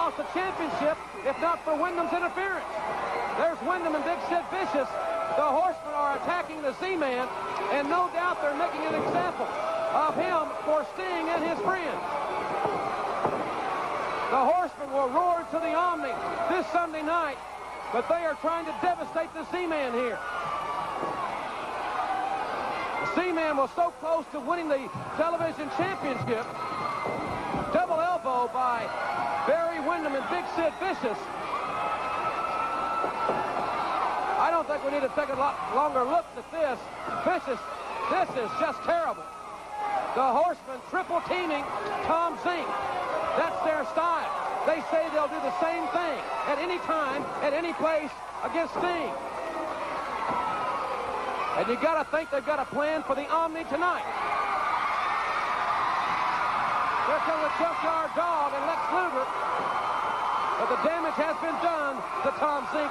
lost the championship if not for Windham's interference. There's Wyndham and Big Sid Vicious. The horsemen are attacking the Z-Man, and no doubt they're making an example of him for Sting and his friends. The horsemen will roar to the Omni this Sunday night, but they are trying to devastate the Z-Man here. The Z-Man was so close to winning the television championship. Double elbow by And Big Sid Vicious. I don't think we need to take a lot longer look at this. Vicious, this is just terrible. The Horsemen triple teaming Tom Zenk. That's their style. They say they'll do the same thing at any time, at any place against Sting. And you got to think they've got a plan for the Omni tonight. Here comes the Junkyard Dog and Lex Luger. Damage has been done to Tom Zenk